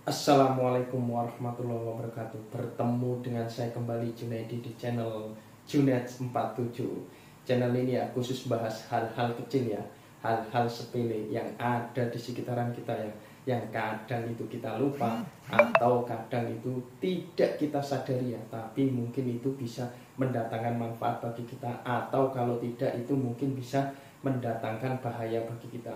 Assalamualaikum warahmatullahi wabarakatuh. Bertemu dengan saya kembali Junaidi di channel Junaid 47 Channel ini ya khusus bahas hal-hal kecil ya. Hal-hal sepele yang ada di sekitaran kita ya. Yang kadang itu kita lupa Atau kadang itu tidak kita sadari ya. Tapi mungkin itu bisa mendatangkan manfaat bagi kita Atau kalau tidak itu mungkin bisa mendatangkan bahaya bagi kita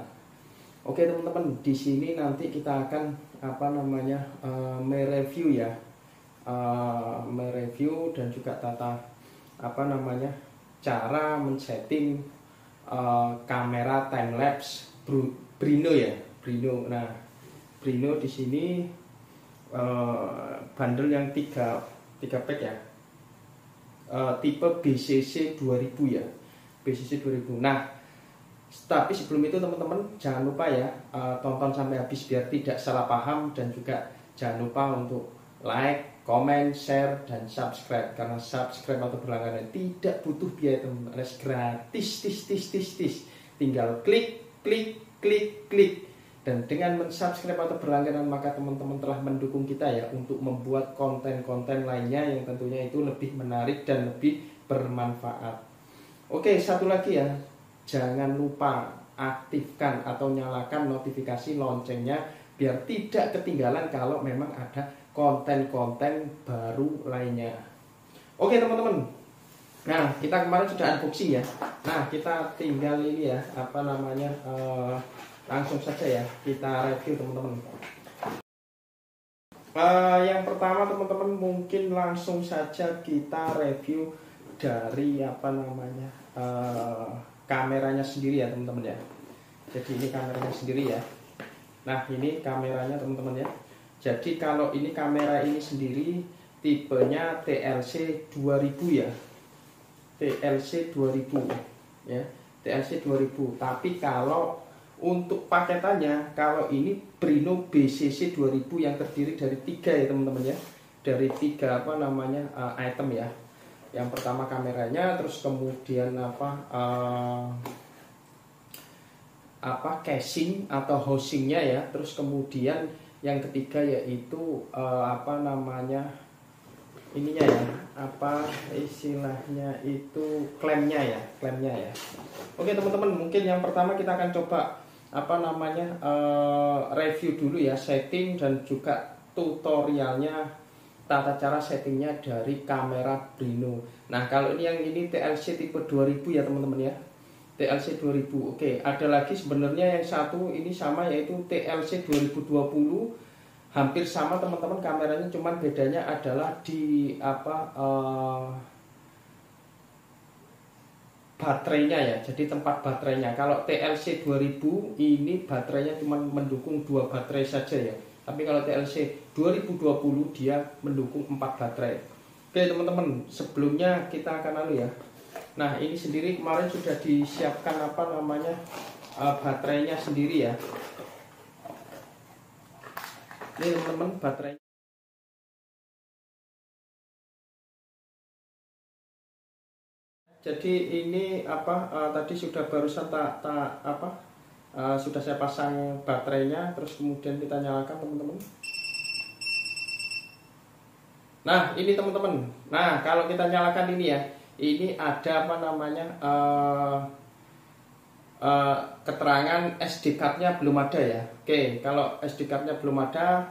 Oke teman-teman, di sini nanti kita akan apa namanya uh, mereview ya, uh, mereview dan juga tata apa namanya cara men-setting uh, kamera time lapse Brino ya, Brino. Nah, Brino di sini uh, bandel yang tiga tiga pack ya, uh, tipe BCC 2000 ya, BCC 2000. Nah tapi sebelum itu teman-teman jangan lupa ya uh, tonton sampai habis biar tidak salah paham dan juga jangan lupa untuk like, comment, share dan subscribe. Karena subscribe atau berlangganan tidak butuh biaya teman-teman. Gratis tis tis tis tis. Tinggal klik klik klik klik. Dan dengan mensubscribe atau berlangganan maka teman-teman telah mendukung kita ya untuk membuat konten-konten lainnya yang tentunya itu lebih menarik dan lebih bermanfaat. Oke, satu lagi ya jangan lupa aktifkan atau nyalakan notifikasi loncengnya biar tidak ketinggalan kalau memang ada konten-konten baru lainnya. Oke teman-teman. Nah kita kemarin sudah unboxing ya. Nah kita tinggal ini ya apa namanya uh, langsung saja ya kita review teman-teman. Uh, yang pertama teman-teman mungkin langsung saja kita review dari apa namanya uh, kameranya sendiri ya teman-teman ya. Jadi ini kameranya sendiri ya. Nah ini kameranya teman-teman ya. Jadi kalau ini kamera ini sendiri tipenya TLC 2000 ya. TLC 2000 ya. TLC 2000 tapi kalau untuk paketannya kalau ini Brino BCC 2000 yang terdiri dari tiga ya teman-teman ya. Dari tiga apa namanya uh, item ya yang pertama kameranya terus kemudian apa uh, apa casing atau housingnya ya. Terus kemudian yang ketiga yaitu uh, apa namanya ininya ya apa istilahnya itu klemnya ya klemnya ya. Oke teman-teman mungkin yang pertama kita akan coba apa namanya uh, review dulu ya setting dan juga tutorialnya tata cara settingnya dari kamera Brino. Nah kalau ini yang ini TLC tipe 2000 ya teman-teman ya. TLC 2000 oke. Ada lagi sebenarnya yang satu ini sama yaitu TLC 2020 hampir sama teman-teman kameranya cuman bedanya adalah di apa uh, baterainya ya. Jadi tempat baterainya. Kalau TLC 2000 ini baterainya cuma mendukung dua baterai saja ya. Tapi kalau TLC 2020 dia mendukung 4 baterai. Oke teman-teman, sebelumnya kita akan lalu ya. Nah ini sendiri kemarin sudah disiapkan apa namanya uh, baterainya sendiri ya. Ini teman-teman baterai. Jadi ini apa uh, tadi sudah barusan tak tak apa uh, sudah saya pasang baterainya terus kemudian kita nyalakan teman-teman nah ini teman-teman. Nah kalau kita nyalakan ini ya ini ada apa namanya uh, uh, keterangan SD cardnya belum ada ya. Oke kalau SD cardnya belum ada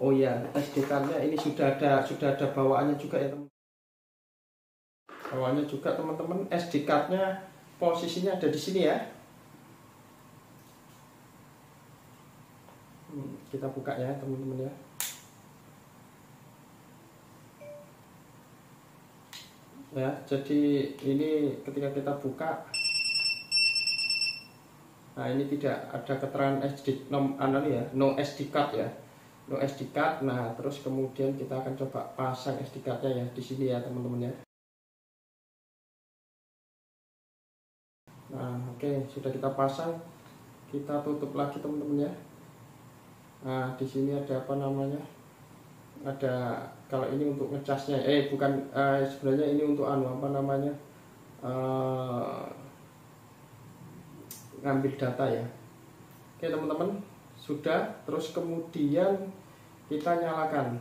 oh ya SD cardnya ini sudah ada sudah ada bawaannya juga ya teman bawaannya juga teman-teman SD cardnya posisinya ada di sini ya. Kita buka ya teman-teman ya ya jadi ini ketika kita buka nah ini tidak ada keterangan SD nom anu ya no SD card ya. No SD card nah terus kemudian kita akan coba pasang SD cardnya ya di sini ya teman-teman ya. Nah oke okay, sudah kita pasang. Kita tutup lagi teman-teman ya. Nah di sini ada apa namanya ada kalau ini untuk ngecasnya eh bukan eh, sebenarnya ini untuk anu apa namanya eh, ngambil data ya. Oke teman-teman sudah terus kemudian kita nyalakan.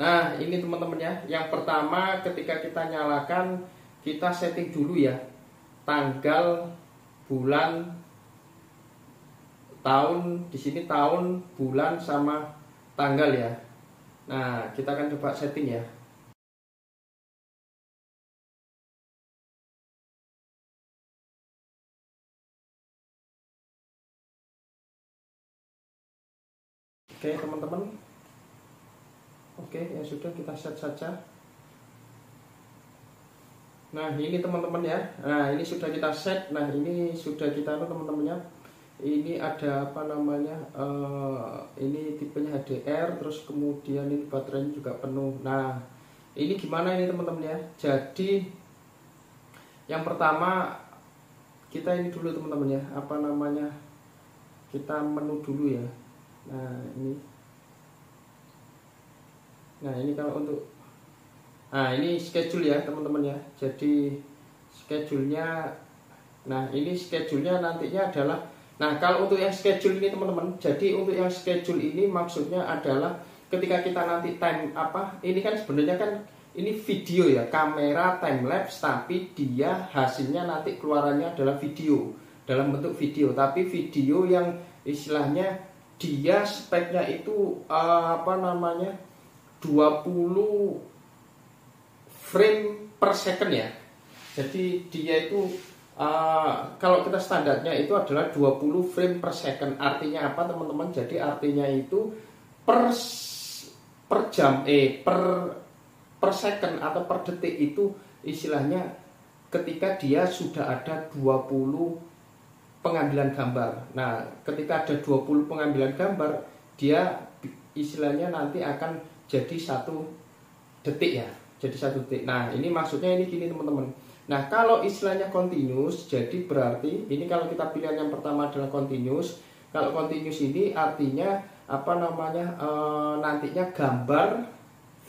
Nah ini teman-teman ya yang pertama ketika kita nyalakan kita setting dulu ya tanggal bulan tahun di sini tahun bulan sama tanggal ya. Nah kita akan coba setting ya. Oke teman-teman. Oke ya sudah kita set saja. Nah ini teman-teman ya. Nah ini sudah kita set. Nah ini sudah kita teman-teman ya Ini ada apa namanya uh, Ini tipenya HDR Terus kemudian ini baterainya juga penuh. Nah ini gimana ini teman-teman ya? Jadi Yang pertama Kita ini dulu teman-teman ya. Apa namanya Kita menu dulu ya. Nah ini. Nah ini kalau untuk nah ini schedule ya teman-teman ya. Jadi schedule-nya nah ini schedule-nya nantinya adalah nah kalau untuk yang schedule ini teman-teman jadi untuk yang schedule ini maksudnya adalah ketika kita nanti time apa ini kan sebenarnya kan ini video ya kamera time lapse tapi dia hasilnya nanti keluarannya adalah video dalam bentuk video. Tapi video yang istilahnya dia speknya itu uh, apa namanya 20 frame per second ya. Jadi dia itu uh, kalau kita standarnya itu adalah 20 frame per second artinya apa teman-teman jadi artinya itu per per jam eh per per second atau per detik itu istilahnya ketika dia sudah ada 20 pengambilan gambar. Nah, ketika ada 20 pengambilan gambar, dia istilahnya nanti akan jadi satu detik ya. Jadi satu detik. Nah, ini maksudnya ini gini teman-teman. Nah, kalau istilahnya continuous, jadi berarti ini kalau kita pilihan yang pertama adalah continuous. Kalau continuous ini artinya apa namanya e, nantinya gambar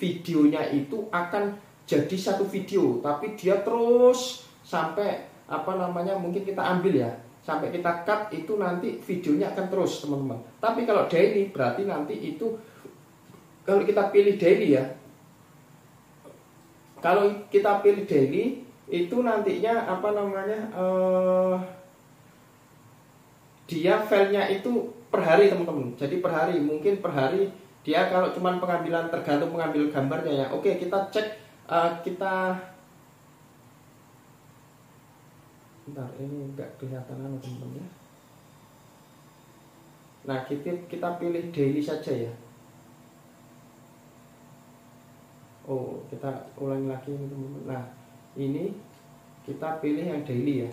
videonya itu akan jadi satu video, tapi dia terus sampai apa namanya mungkin kita ambil ya. Sampai kita cut itu nanti videonya akan terus teman-teman. Tapi kalau daily berarti nanti itu kalau kita pilih daily ya. Kalau kita pilih daily itu nantinya apa namanya uh, dia filenya itu per hari teman-teman jadi per hari mungkin per hari dia kalau cuma pengambilan tergantung pengambil gambarnya ya oke kita cek uh, kita Bentar, ini enggak kelihatan anu teman-teman ya. Nah, kita kita pilih daily saja ya. Oh, kita ulangi lagi teman-teman. Nah, ini kita pilih yang daily ya.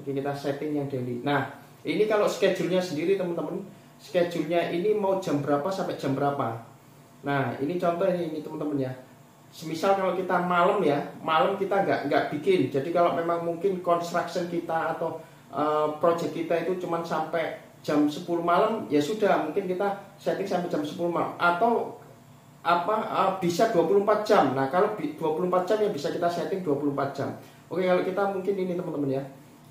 Jadi kita setting yang daily. Nah, ini kalau schedule-nya sendiri teman-teman, schedule-nya ini mau jam berapa sampai jam berapa. Nah, ini contoh ini teman-teman ya semisal kalau kita malam ya malam kita nggak nggak bikin jadi kalau memang mungkin construction kita atau uh, project kita itu cuma sampai jam 10 malam ya sudah mungkin kita setting sampai jam 10 malam atau apa uh, bisa 24 jam. Nah kalau 24 jam ya bisa kita setting 24 jam. Oke kalau kita mungkin ini teman-teman ya.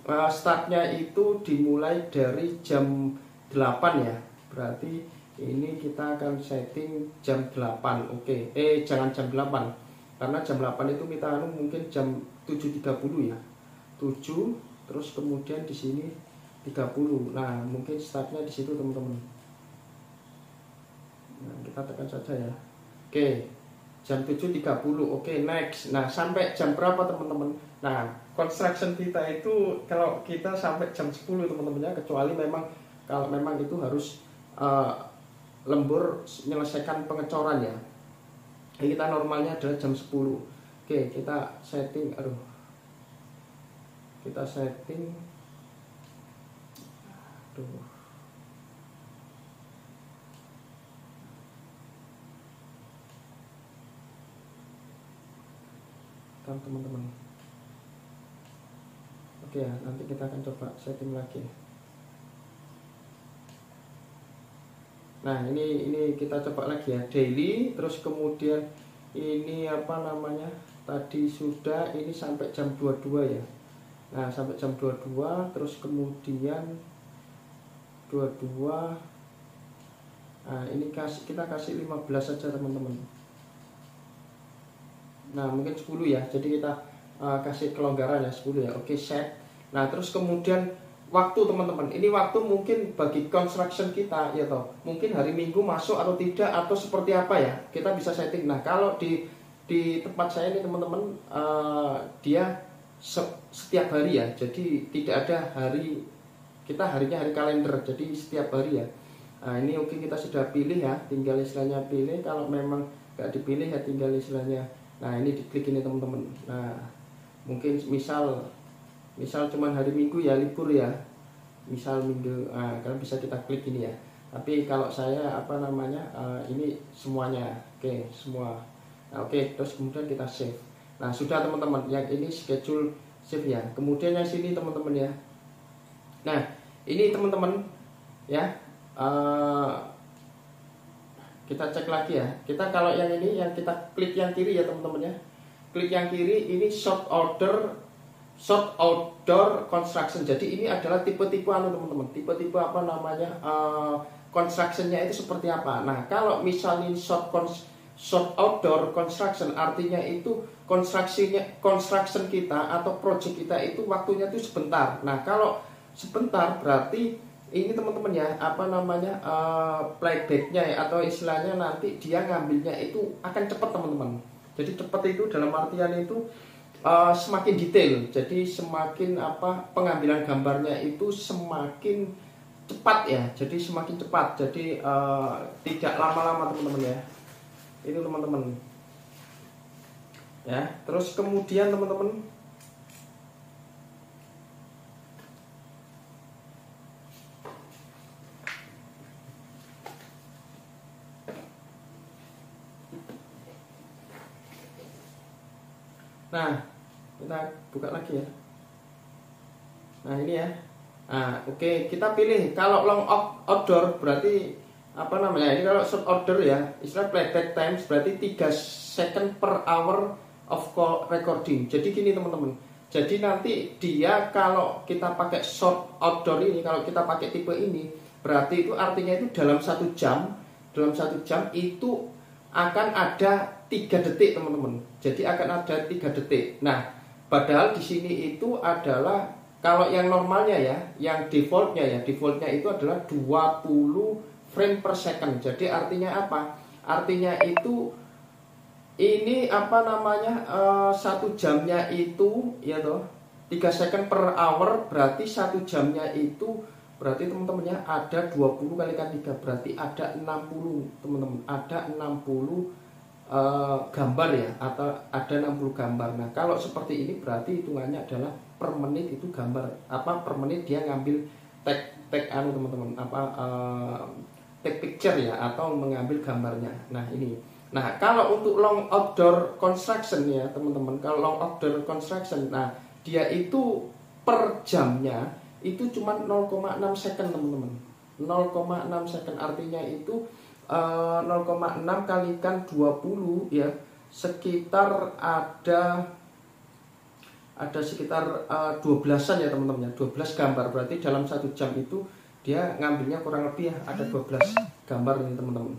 Uh, startnya itu dimulai dari jam 8 ya. Berarti ini kita akan setting jam 8 oke eh jangan jam 8 karena jam 8 itu kita anu mungkin jam 7.30 ya. 7 terus kemudian di sini 30 nah mungkin startnya di situ teman-teman. Nah, kita tekan saja ya oke jam 7.30 oke next. Nah sampai jam berapa teman-teman? Nah construction kita itu kalau kita sampai jam 10 teman-teman ya kecuali memang kalau memang itu harus uh, lembur menyelesaikan pengecoran ya. Ini kita normalnya adalah jam 10 oke kita setting aduh. Kita setting. Aduh kan teman-teman. Oke ya nanti kita akan coba setting lagi. Nah ini ini kita coba lagi ya daily terus kemudian ini apa namanya tadi sudah ini sampai jam 22 ya. Nah sampai jam 22 terus kemudian 22 nah ini kasih kita kasih 15 saja teman-teman nah mungkin 10 ya. Jadi kita uh, kasih kelonggaran ya 10 ya. Oke set. Nah terus kemudian waktu teman-teman. Ini waktu mungkin bagi construction kita ya toh. Mungkin hari minggu masuk atau tidak atau seperti apa ya kita bisa setting. Nah kalau di di tempat saya ini teman-teman uh, dia se setiap hari ya. Jadi tidak ada hari kita harinya hari kalender. Jadi setiap hari ya. Nah ini oke kita sudah pilih ya tinggal istilahnya pilih. Kalau memang nggak dipilih ya tinggal istilahnya nah ini diklik ini teman-teman. Nah mungkin misal misal cuman hari minggu ya libur ya. Misal minggu nah, kalian bisa kita klik ini ya. Tapi kalau saya apa namanya uh, ini semuanya. Oke semua. Nah, oke terus kemudian kita save. Nah sudah teman-teman. Yang ini schedule save ya. Kemudian yang sini teman-teman ya. Nah ini teman-teman ya. Uh, kita cek lagi ya. Kita kalau yang ini yang kita klik yang kiri ya teman-teman ya. Klik yang kiri ini short order short outdoor construction. Jadi ini adalah tipe-tipe anu teman-teman. Tipe-tipe apa namanya uh, constructionnya itu seperti apa. Nah kalau misalnya short short outdoor construction artinya itu konstruksinya construction kita atau project kita itu waktunya itu sebentar. Nah kalau sebentar berarti ini teman-teman ya apa namanya uh, playbacknya ya, atau istilahnya nanti dia ngambilnya itu akan cepat teman-teman. Jadi cepat itu dalam artian itu uh, semakin detail. Jadi semakin apa pengambilan gambarnya itu semakin cepat ya. Jadi semakin cepat. Jadi uh, tidak lama-lama teman-teman ya. Itu teman-teman. Ya terus kemudian teman-teman Nah, kita buka lagi ya. Nah, ini ya. Nah, oke, okay. kita pilih kalau long outdoor berarti apa namanya? Ini kalau short order ya, istilah playback times berarti 3 second per hour of call recording. Jadi gini teman-teman. Jadi nanti dia kalau kita pakai short outdoor ini, kalau kita pakai tipe ini, berarti itu artinya itu dalam satu jam, dalam satu jam itu akan ada tiga detik teman-teman. Jadi akan ada tiga detik. Nah, padahal di sini itu adalah kalau yang normalnya ya, yang defaultnya ya, defaultnya itu adalah 20 frame per second. Jadi artinya apa? Artinya itu ini apa namanya uh, satu jamnya itu ya toh 3 second per hour berarti satu jamnya itu berarti teman-teman ya ada 20 kalikan 3 berarti ada 60 teman-teman ada 60 uh, gambar ya atau ada 60 gambar. Nah, kalau seperti ini berarti hitungannya adalah per menit itu gambar apa per menit dia ngambil tag tag anu teman-teman apa uh, tag picture ya atau mengambil gambarnya. Nah, ini. Nah, kalau untuk long outdoor construction ya, teman-teman, kalau long outdoor construction nah dia itu per jamnya itu cuma 0,6 second, teman-teman. 0,6 second. Artinya itu 0,6 eh, kalikan 20 ya sekitar ada ada sekitar uh, 12-an ya teman-teman. ya 12 gambar. Berarti dalam satu jam itu dia ngambilnya kurang lebih ya ada 12 gambar nih teman-teman.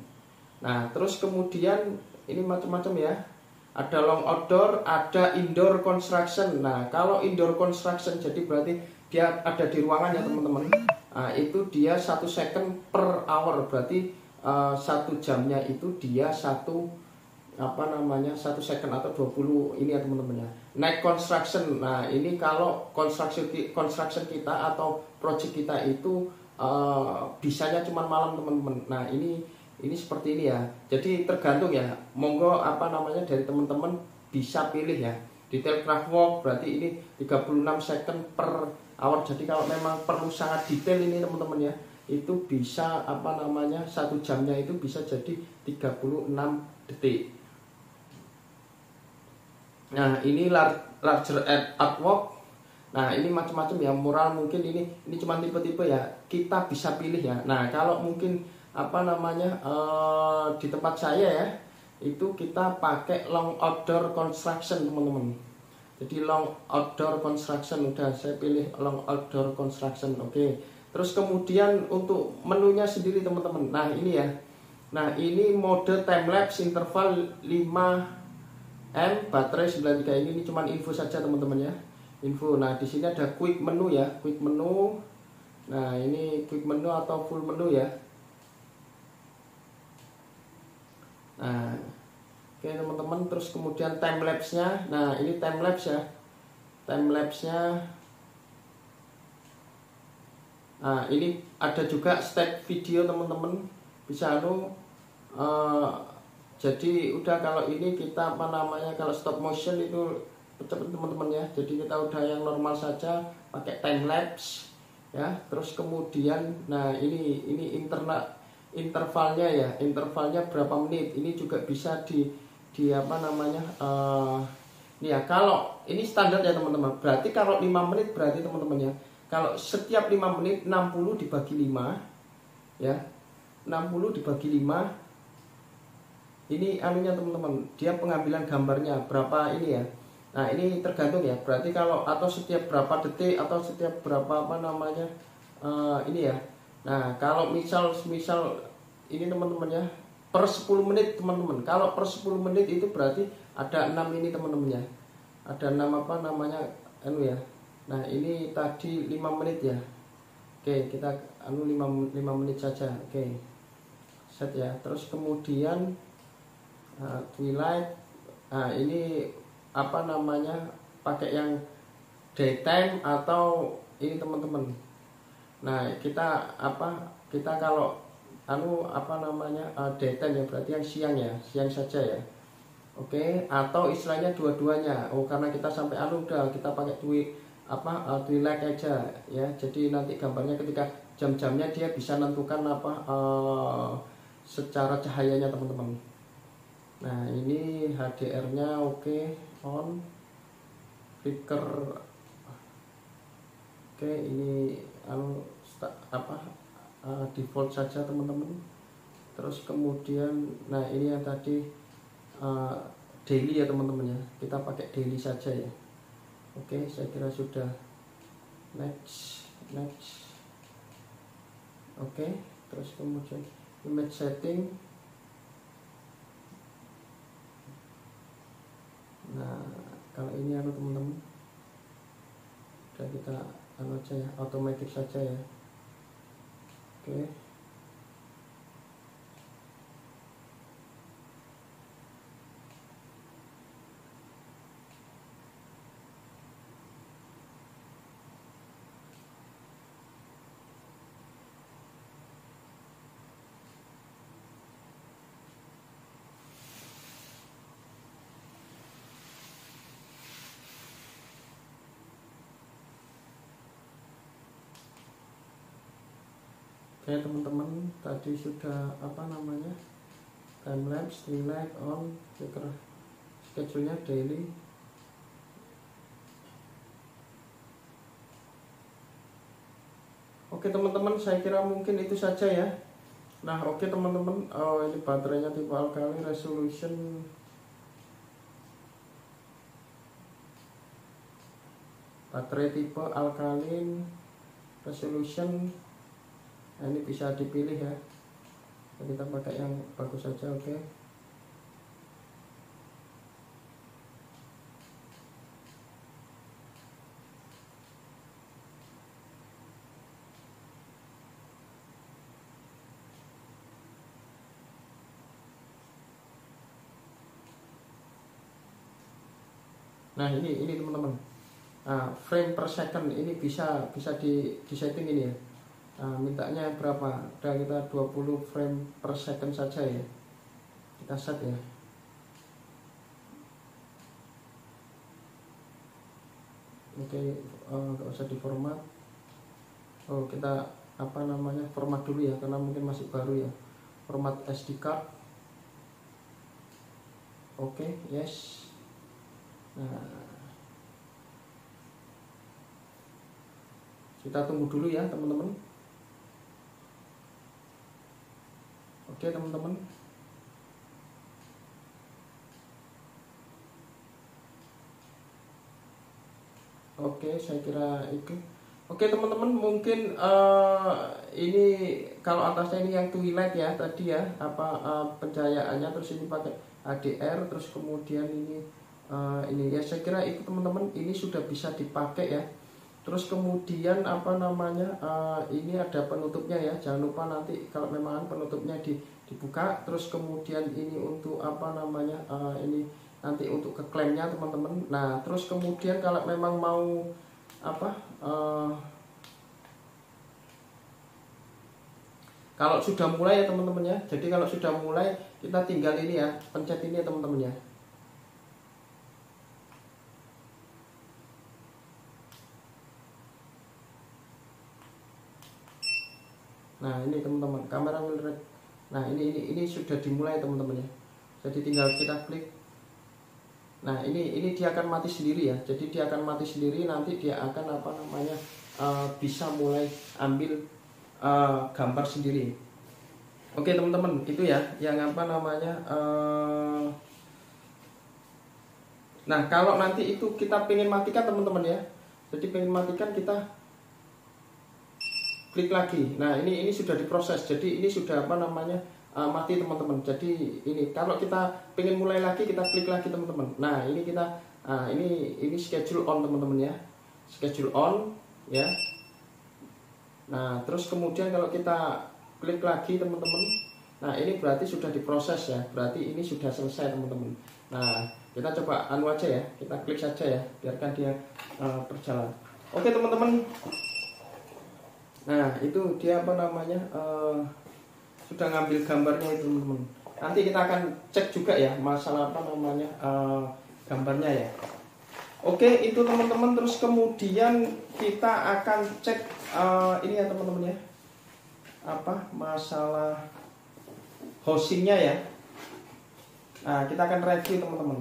Nah terus kemudian ini macam-macam ya. Ada long outdoor ada indoor construction. Nah kalau indoor construction jadi berarti dia ada di ruangan ya teman-teman. Nah, itu dia satu second per hour. Berarti uh, satu jamnya itu dia satu apa namanya satu second atau 20 ini ya teman-teman ya. Night construction. Nah ini kalau construction construction kita atau project kita itu uh, bisanya cuma malam teman-teman. Nah ini ini seperti ini ya. Jadi tergantung ya. Monggo apa namanya dari teman-teman bisa pilih ya detail craft work berarti ini 36 second per hour. Jadi kalau memang perlu sangat detail ini teman-teman ya itu bisa apa namanya satu jamnya itu bisa jadi 36 detik. Nah ini larger artwork nah ini macam-macam ya mural mungkin ini ini cuma tipe-tipe ya kita bisa pilih ya. Nah kalau mungkin apa namanya uh, di tempat saya ya itu kita pakai long outdoor construction teman-teman. Jadi long outdoor construction udah saya pilih long outdoor construction oke. Okay terus kemudian untuk menunya sendiri teman-teman. Nah ini ya. Nah ini mode time lapse interval 5 M baterai 93 ini, ini cuma info saja teman-teman ya. Info. Nah di sini ada quick menu ya. Quick menu. Nah ini quick menu atau full menu ya. Nah oke teman-teman terus kemudian time lapse nya nah ini time lapse ya time lapse nya Nah, ini ada juga step video teman-teman bisa anu uh, jadi udah kalau ini kita apa namanya kalau stop motion itu cepet teman-teman ya. Jadi kita udah yang normal saja pakai time lapse ya. Terus kemudian nah ini ini internet intervalnya ya, intervalnya berapa menit. Ini juga bisa di di apa namanya uh, ini ya kalau ini standar ya teman-teman. Berarti kalau 5 menit berarti teman-teman ya kalau setiap 5 menit 60 dibagi 5 ya. 60 dibagi 5 ini anunya teman-teman dia pengambilan gambarnya berapa ini ya. Nah ini tergantung ya berarti kalau atau setiap berapa detik atau setiap berapa apa namanya uh, ini ya. Nah kalau misal misal ini teman-teman ya per 10 menit teman-teman. Kalau per 10 menit itu berarti ada 6 ini teman-teman ya ada 6 apa namanya anu ya. Nah ini tadi 5 menit ya. Oke kita anu 5, 5 menit saja. Oke set ya. Terus kemudian uh, twilight nah ini apa namanya pakai yang daytime atau ini teman-teman. Nah kita apa kita kalau anu apa namanya uh, daytime ya berarti yang siang ya siang saja ya. Oke atau istilahnya dua-duanya. Oh karena kita sampai anu udah kita pakai tweet apa uh, twilight aja ya. Jadi nanti gambarnya ketika jam-jamnya dia bisa nentukan apa uh, secara cahayanya teman-teman. Nah ini HDR nya oke okay, on flicker. Oke okay, ini anu apa uh, default saja teman-teman. Terus kemudian nah ini yang tadi uh, daily ya teman-teman ya. Kita pakai daily saja ya. Oke saya kira sudah. Next next. Oke terus kemudian image setting. Nah kalau ini anu teman-teman udah kita anu aja ya otomatis saja ya oke Oke teman-teman tadi sudah apa namanya time lapse, light on, stiker schedule-nya daily. Oke teman-teman saya kira mungkin itu saja ya. Nah oke teman-teman oh ini baterainya tipe alkali resolution baterai tipe alkalin resolution nah, ini bisa dipilih ya. Kita pakai yang bagus saja oke. Okay. Nah ini ini teman-teman, nah, frame per second ini bisa bisa di, di setting ini ya nah, mintanya berapa? Udah kita 20 frame per second saja ya. Kita set ya. Oke uh, nggak usah di format oh kita apa namanya format dulu ya karena mungkin masih baru ya. Format SD card. Oke okay, yes. Nah. Kita tunggu dulu ya teman-teman Oke teman-teman. Oke, saya kira itu. Oke teman-teman mungkin uh, ini kalau atasnya ini yang twilight ya tadi ya apa uh, pencahayaannya terus ini pakai HDR terus kemudian ini uh, ini ya saya kira itu teman-teman ini sudah bisa dipakai ya terus kemudian apa namanya uh, ini ada penutupnya ya. Jangan lupa nanti kalau memang penutupnya di, dibuka. Terus kemudian ini untuk apa namanya uh, ini nanti untuk ke klaimnya teman-teman. Nah terus kemudian kalau memang mau apa uh, kalau sudah mulai ya teman-teman ya. Jadi kalau sudah mulai kita tinggal ini ya pencet ini ya teman-teman ya nah ini teman-teman kamera will nah ini ini ini sudah dimulai teman-teman ya jadi tinggal kita klik Nah ini ini dia akan mati sendiri ya. Jadi dia akan mati sendiri nanti dia akan apa namanya uh, bisa mulai ambil uh, gambar sendiri. Oke teman-teman itu ya yang apa namanya. Uh, nah kalau nanti itu kita pengen matikan teman-teman ya. Jadi pengen matikan kita klik lagi. Nah ini ini sudah diproses. Jadi ini sudah apa namanya uh, mati teman-teman. Jadi ini kalau kita pengen mulai lagi kita klik lagi teman-teman. Nah ini kita uh, ini ini schedule on teman-teman ya. Schedule on ya. Nah terus kemudian kalau kita klik lagi teman-teman nah ini berarti sudah diproses ya. Berarti ini sudah selesai teman-teman. Nah kita coba anu aja ya. Kita klik saja ya biarkan dia uh, berjalan. Oke teman-teman nah itu dia apa namanya uh, sudah ngambil gambarnya itu teman-teman. Nanti kita akan cek juga ya masalah apa namanya uh, gambarnya ya. Oke itu teman-teman. Terus kemudian kita akan cek uh, ini ya teman-teman ya. Apa masalah hostingnya ya. Nah kita akan review teman-teman.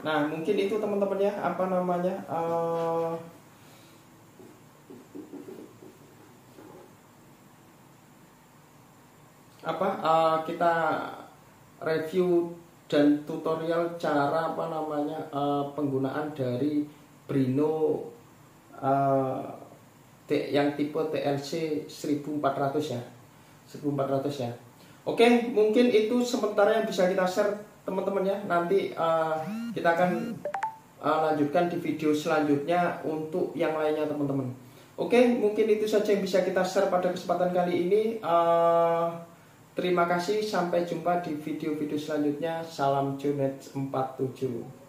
Nah mungkin itu teman-teman ya. Apa namanya uh, apa uh, kita review dan tutorial cara apa namanya uh, penggunaan dari Brino uh, yang tipe TLC 1400 ya. 1400 ya. Oke mungkin itu sementara yang bisa kita share teman-teman ya. Nanti uh, kita akan uh, lanjutkan di video selanjutnya untuk yang lainnya teman-teman. Oke mungkin itu saja yang bisa kita share pada kesempatan kali ini. Uh, Terima kasih, sampai jumpa di video-video selanjutnya. Salam Junet 47.